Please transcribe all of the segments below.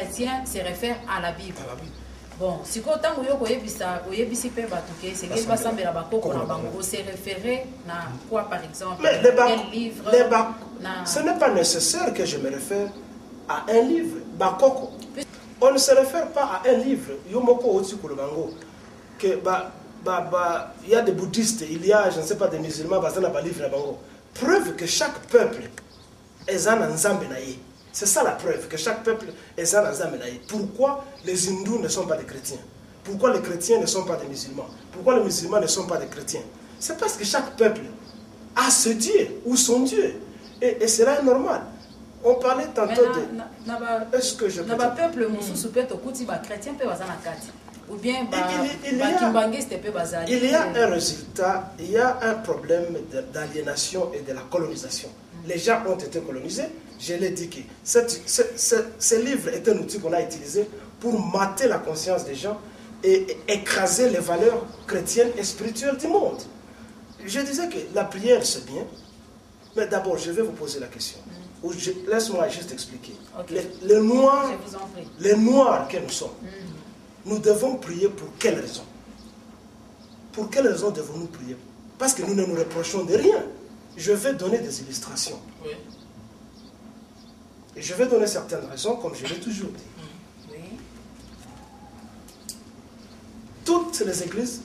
chrétien se réfère à la Bible. À la Bible. bon sikoyo ntango yo koyebisa oyebisi mpe bato ke esengeli basambela bakoko na bango ose référé na quoi par exemple? Mais les ba- livre les ba- na ce n'est pas nécessaire que je me réfère à un livre. Bakoko. On ne se réfère pas à un livre. Yomoko Otsu Kolobango. Que ba, ba, ba, il y a des bouddhistes, il y a, je ne sais pas, des musulmans, basés dans le livre na bango. Preuve que chaque peuple est un ensemble naïe. C'est ça la preuve, que chaque peuple est naïe. Pourquoi les hindous ne sont pas des chrétiens? Pourquoi les chrétiens ne sont pas des musulmans? Pourquoi les musulmans ne sont pas des chrétiens? C'est parce que chaque peuple a ce Dieu ou son Dieu. Et, et cela est normal. On parlait tantôt de... Est-ce que je peux tokuti bachrétien mpe baza na kati ou bien Il- il- il y a- Il y un résultat, il y a un problème d'aliénation et de la colonisation. Les gens ont été colonisés. Je l'ai dit que cette- ce, ce- ce livre est un outil qu'on a utilisé pour mater la conscience des gens et, écraser les valeurs chrétiennes et spirituelles du monde. Je disais que la prière, c'est bien, mais d'abord, je vais vous poser la question. Je- Laisse-moi juste expliquer. Les, les noirs, les noirs que nous sommes, nous devons prier pour quelle raison Pour quelle raison devons-nous prier? Parce que nous ne nous reprochons de rien. Je vais donner des illustrations. Oui. Et je vais donner certaines raisons, comme je l'ai toujours dit. oui Toutes les églises,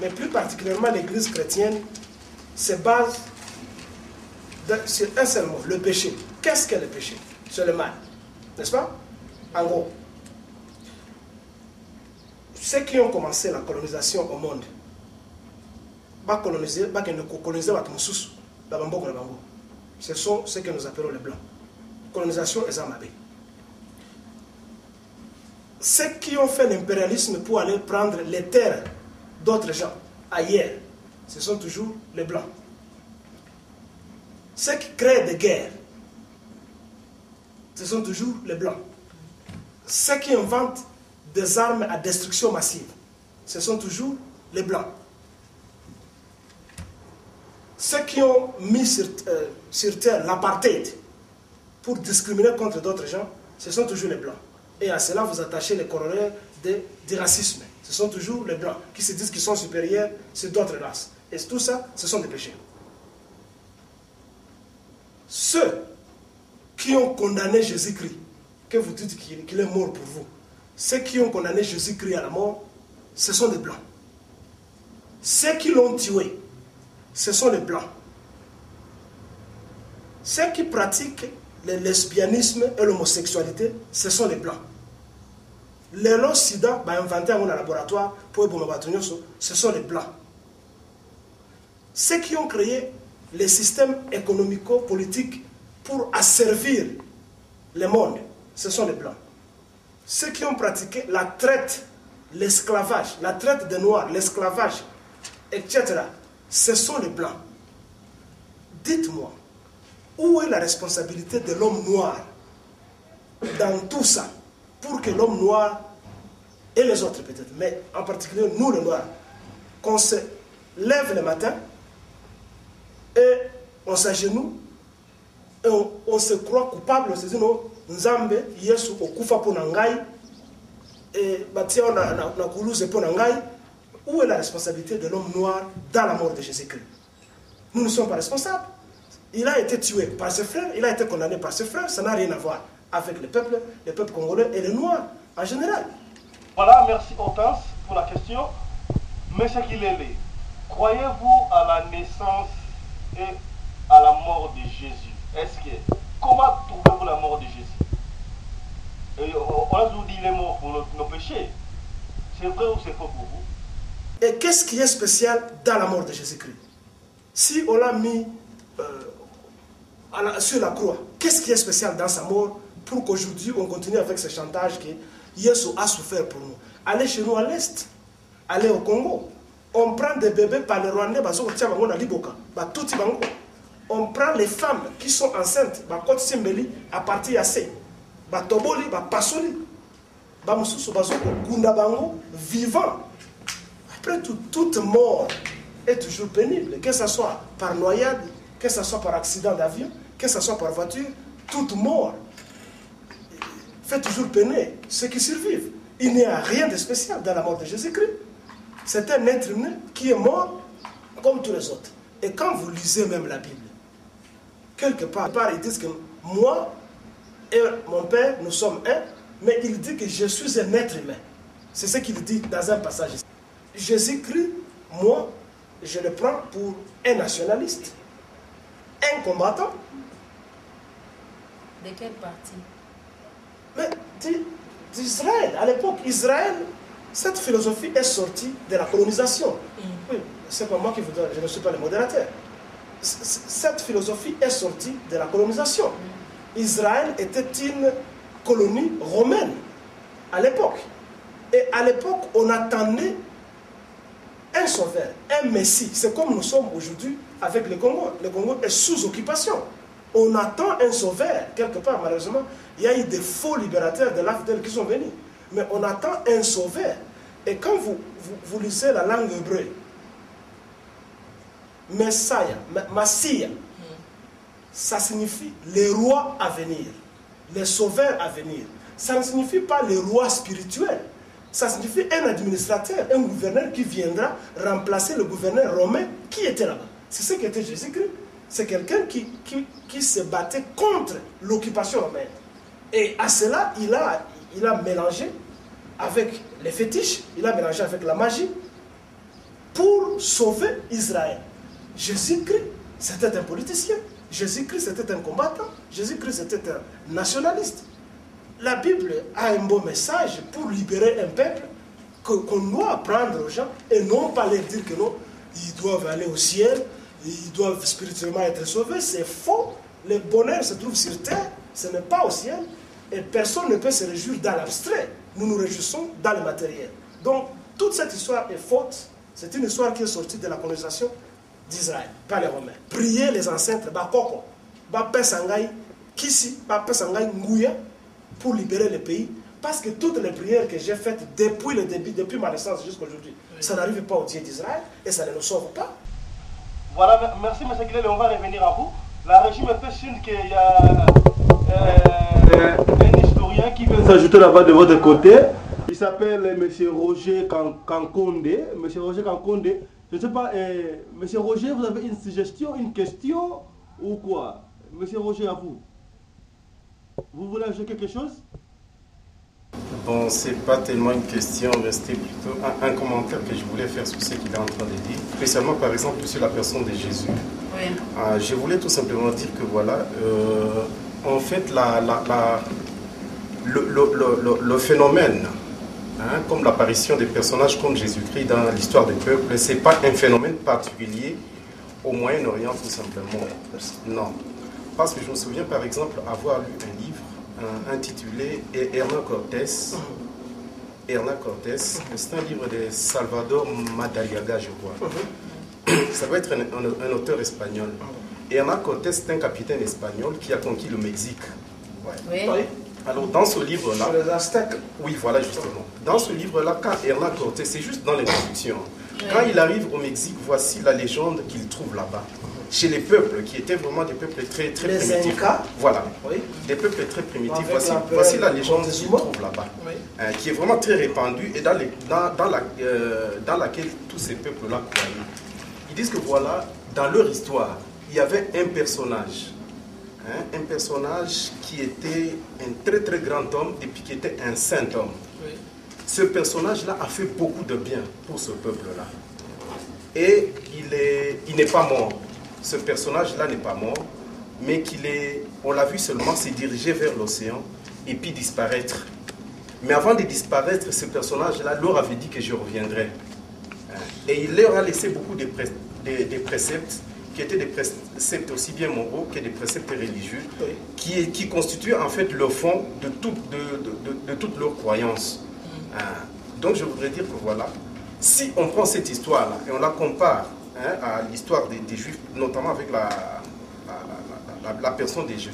mais plus particulièrement l'église chrétienne, se basent sur un seul mot, le péché. Qu'est-ce que le péché? C'est le mal. N'est-ce pas? En gros, ceux qui ont commencé la colonisation au monde, coloniser. Ce sont ceux que nous appelons les blancs. Colonisation eza mabe. Ceux qui ont fait l'impérialisme pour aller prendre les terres d'autres gens ailleurs, ce sont toujours les blancs. Ceux qui créent des guerres, ce sont toujours les blancs. Ceux qui inventent des armes à destruction massive, ce sont toujours les blancs. Ceux qui ont mis sur, euh, sur terre l'apartheid pour discriminer contre d'autres gens, ce sont toujours les blancs. Et à cela, vous attachez les corollaires du racisme. Ce sont toujours les blancs qui se disent qu'ils sont supérieurs sur d'autres races. Et tout ça, ce sont des péchés. Ceux qui ont condamné Jésus-Christ, que vous dites qu'il qu'il est mort pour vous, ceux qui ont condamné Jésus-Christ à la mort, ce sont des blancs. Ceux qui l'ont tué, ce sont les blancs. Ceux qui pratiquent le lesbianisme et l'homosexualité, ce sont les blancs. lelo sida bainvente yango laboratoire mpo eboma bato nyonso ce sont les blancs ceux qui ont créé les systèmes économico-politiques pour asservir le monde ce sont les blancs ceux qui ont pratiqué la traite l'esclavage la traite des noirs l'esclavage etc ce sont les blancs dites-moi où est la responsabilité de l'homme noir dans tout ça pour que l'homme noir et les autres peut-être, mais en particulier nous les noirs, qu'on se lève le matin et on s'agenouille et on, on se croit coupable, on se dit non, Nzambe, Yesu, okufa pour nangai et batia na, na, na kuluze pour nangai. Où est la responsabilité de l'homme noir dans la mort de Jésus-Christ? Nous ne sommes pas responsables. Il a été tué par ses frères, il a été condamné par ses frères, ça n'a rien à voir avec le peuple, le peuple congolais et les noirs en général. Voilà, merci Hortense pour la question. Monsieur Kilele, croyez-vous à la naissance et à la mort de Jésus? Est-ce que comment trouvez-vous la mort de Jésus? Et on a toujours dit il est mort pour nos, nos péchés. C'est vrai ou c'est faux pour vous? Et qu'est-ce qui est spécial dans la mort de Jésus-Christ? Si on l'a mis euh, sur la croix, qu'est-ce qui est spécial dans sa mort pour qu'aujourd'hui on continue avec ce chantage que Yesu a souffert pour nous? Allez chez nous à l'Est, allez au Congo. On prend des bébés par les Rwandais, bazo kotia bango na liboka, bango. On prend les femmes qui sont enceintes, ba koti simbeli à partir ya se, ba toboli, ba pasoli, ba mususu bazo kunda bango vivant. Après tout, toute mort est toujours pénible, que ce soit par noyade, que ce soit par accident d'avion, que ce soit par voiture, toute mort fait toujours peiner ceux qui survivent. Il n'y a rien de spécial dans la mort de Jésus-Christ. C'est un être humain qui est mort comme tous les autres. Et quand vous lisez même la Bible, quelque part, ils disent que moi et mon Père, nous sommes un, mais il dit que je suis un être humain. C'est ce qu'il dit dans un passage. Jésus-Christ, moi, je le prends pour un nationaliste, un combattant. De quelle partie? Mais d'Israël, à l'époque, Israël, cette philosophie est sortie de la colonisation. Mm. Oui, c'est pas moi qui vous donne, je ne suis pas le modérateur. Cette philosophie est sortie de la colonisation. Mm. Israël était une colonie romaine à l'époque. Et à l'époque, on attendait un sauveur, un messie. C'est comme nous sommes aujourd'hui avec le Congo. Le Congo est sous occupation. On attend un sauveur, quelque part, malheureusement. Il y a eu des faux libérateurs de l'Afdel qui sont venus. Mais on attend un sauveur. Et quand vous, vous, lisez la langue hébreu, Messiah, Massia, ça signifie les rois à venir, les sauveurs à venir. Ça ne signifie pas les rois spirituels ça signifie un administrateur, un gouverneur qui viendra remplacer le gouverneur romain qui était là-bas. C'est ce qu'était Jésus-Christ. C'est quelqu'un qui, qui, se battait contre l'occupation romaine. Et à cela, il a, il a mélangé avec les fétiches, il a mélangé avec la magie pour sauver Israël. Jésus-Christ, c'était un politicien. Jésus-Christ, c'était un combattant. Jésus-Christ, c'était un nationaliste la Bible a un beau message pour libérer un peuple qu'on doit apprendre aux gens et non pas leur dire que non, ils doivent aller au ciel, ils doivent spirituellement être sauvés. C'est faux. Le bonheur se trouve sur terre, ce n'est pas au ciel. Et personne ne peut se réjouir dans l'abstrait. Nous nous réjouissons dans le matériel. Donc, toute cette histoire est faute. C'est une histoire qui est sortie de la colonisation d'Israël par les Romains. Priez les ancêtres, Bakoko, Bapé Sangai, Kisi, Bapé Sangai Nguya, pour libérer le pays. Parce que toutes les prières que j'ai faites depuis le début, depuis ma naissance jusqu'à aujourd'hui, ça n'arrive pas au Dieu d'Israël et ça ne nous sauve pas. Voilà, merci M. Guillet, on va revenir à vous. La régie me fait signe qu'il y a euh, un historien qui veut s'ajouter là-bas de votre côté. Il s'appelle M. Roger Kankonde. M. Roger Kankonde, je ne sais pas, euh, M. Roger, vous avez une suggestion, une question ou quoi? M. Roger, à vous. Vous voulez ajouter quelque chose? Bon, c'est pas tellement une question, mais c'était plutôt un, commentaire que je voulais faire sur ce qu'il est en train de dire, spécialement par exemple sur la personne de Jésus. Oui. Ah, je voulais tout simplement dire que voilà, euh, en fait, la, la, le, phénomène, hein, comme l'apparition des personnages comme Jésus-Christ dans l'histoire du peuple, c'est pas un phénomène particulier au Moyen-Orient tout simplement. Non, parce que je me souviens par exemple avoir lu un livre intitulé Hernán Cortés. Hernán Cortés, c'est un livre de Salvador Madariaga, je crois. Ça va être un, auteur espagnol. Hernán Cortés est un capitaine espagnol qui a conquis le Mexique. Oui. Alors, dans ce livre-là. les Aztèques. Oui, voilà, justement. Dans ce livre-là, quand Hernán Cortés, c'est juste dans l'introduction. Quand il arrive au Mexique, voici la légende qu'il trouve là-bas chez les peuples qui étaient vraiment des peuples très, très primitifs. voilà, des peuples très primitifs. Voici, la légende qu'ils trouve là-bas, hein, qui est vraiment très répandue et dans, les, dans, la, euh, dans laquelle tous ces peuples-là croyaient. Ils disent que voilà, dans leur histoire, il y avait un personnage, hein, un personnage qui était un très très grand homme et puis qui était un saint homme. Ce personnage-là a fait beaucoup de bien pour ce peuple-là. Et il n'est il pas mort ce personnage-là n'est pas mort, mais qu'il est, on l'a vu seulement se diriger vers l'océan et puis disparaître. Mais avant de disparaître, ce personnage-là leur avait dit que je reviendrai. Et il leur a laissé beaucoup de, préceptes qui étaient des préceptes aussi bien moraux que des préceptes religieux, qui, qui constituaient en fait le fond de, tout, de, de, toutes leurs croyances. Hein. Donc je voudrais dire que voilà, si on prend cette histoire-là et on la compare Hein, à l'histoire des, Juifs, notamment avec la, la, personne de Jésus,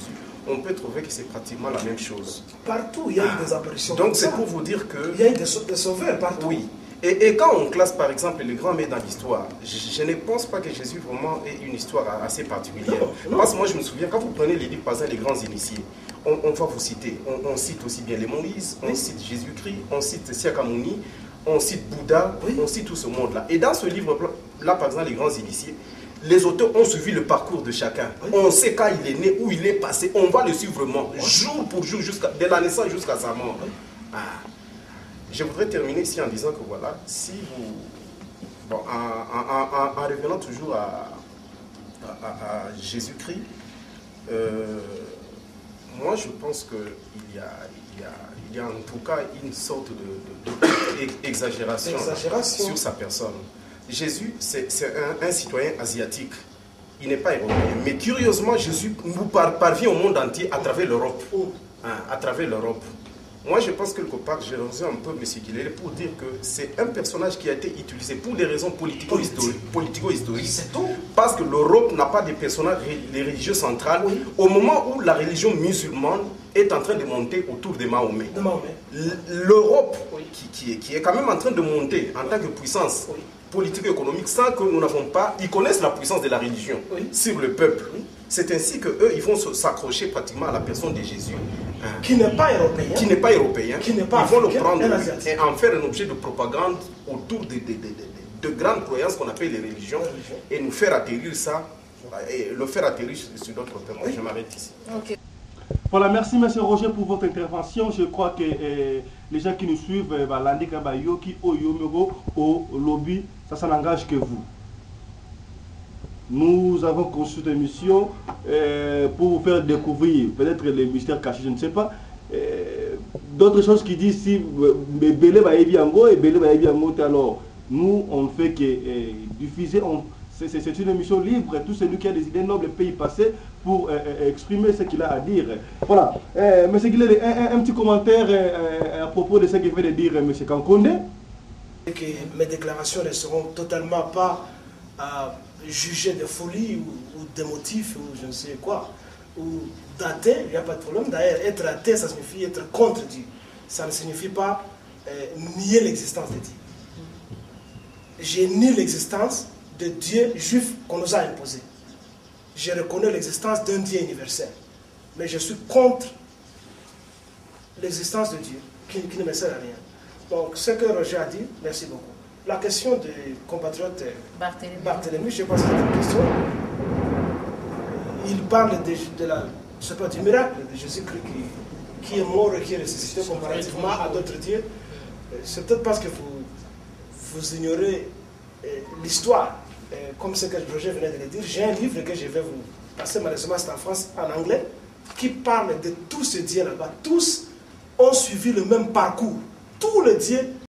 on peut trouver que c'est pratiquement la même chose. Partout, il y a eu ah. des apparitions. Donc c'est pour vous dire que... Il y a eu des, sauveurs partout. Oui. Et, quand on classe par exemple les grands mets dans l'histoire, je, ne pense pas que Jésus vraiment ait une histoire assez particulière. Parce que moi je me souviens, quand vous prenez les livres, par exemple, les grands initiés, on, va vous citer. On, cite aussi bien les Moïse, on cite Jésus-Christ, on cite Siakamuni, on cite Bouddha, on cite tout ce monde-là. Et dans ce livre-là, par exemple, les grands initiés, les auteurs ont suivi le parcours de chacun. On sait quand il est né, où il est passé. On va le suivre vraiment, jour pour jour, jusqu'à de la naissance jusqu'à sa mort. Ah. Je voudrais terminer ici en disant que voilà, si vous. Bon, en, revenant toujours à, Jésus-Christ, euh, moi je pense qu'il y a, il y, a, en tout cas une sorte d'exagération de, sur sa personne. Jésus, c'est un, citoyen asiatique. Il n'est pas européen. Mais curieusement, Jésus nous parvient au monde entier à travers l'Europe. Hein, à travers l'Europe. Moi, je pense quelque part, j'ai reçu un peu M. Guillet pour dire que c'est un personnage qui a été utilisé pour des raisons politico-historiques. Politico parce que l'Europe n'a pas de personnages religieux central au moment où la religion musulmane est en train de monter autour de Mahomet. L'Europe, qui, qui, est, quand même en train de monter en tant que puissance politico-économique, sans que nous n'avons pas, ils connaissent la puissance de la religion sur le peuple. C'est ainsi qu'eux, ils vont s'accrocher pratiquement à la personne de Jésus. Qui n'est pas européen. Qui n'est pas européen. Qui n'est pas ils vont le prendre et en faire un objet de propagande autour de, de, grandes croyances qu'on appelle les religions et nous faire atterrir ça, et le faire atterrir sur d'autres thèmes. Je m'arrête ici. Voilà, merci M. Roger pour votre intervention. Je crois que eh, les gens qui nous suivent, eh, l'Andika Bayoki, Oyomero, au lobby, ça, ça n'engage que vous. Nous avons conçu cette émission euh, pour vous faire découvrir peut-être les mystères cachés, je ne sais pas. Euh, d'autres choses qui disent si Belé va et Belé va alors nous on fait que euh, diffuser, c'est une émission libre, tout celui qui a des idées nobles pays passés pour exprimer ce qu'il a à dire. Voilà. Monsieur Guillet, un, petit commentaire à propos de ce que vient de dire M. Kankonde. Mes déclarations ne seront totalement pas juger de folie ou, de motifs ou je ne sais quoi, ou d'athée, il n'y a pas de problème. D'ailleurs, être athée, ça signifie être contre Dieu. Ça ne signifie pas euh, nier l'existence de Dieu. J'ai nié l'existence de Dieu juif qu'on nous a imposé. Je reconnais l'existence d'un Dieu universel. Mais je suis contre l'existence de Dieu, qui, qui ne me sert à rien. Donc, ce que Roger a dit, merci beaucoup. La question des compatriotes Barthélemy, je pense que c'est une question. Il parle de, la, je pas, du miracle de Jésus-Christ qui, est mort et qui est ressuscité comparativement à d'autres dieux. C'est peut-être parce que vous, vous ignorez euh, l'histoire. Comme ce que Roger venait de le dire, j'ai un livre que je vais vous passer, malheureusement c'est en France, en anglais, qui parle de tous ces dieux là-bas. Tous ont suivi le même parcours. Tous les dieux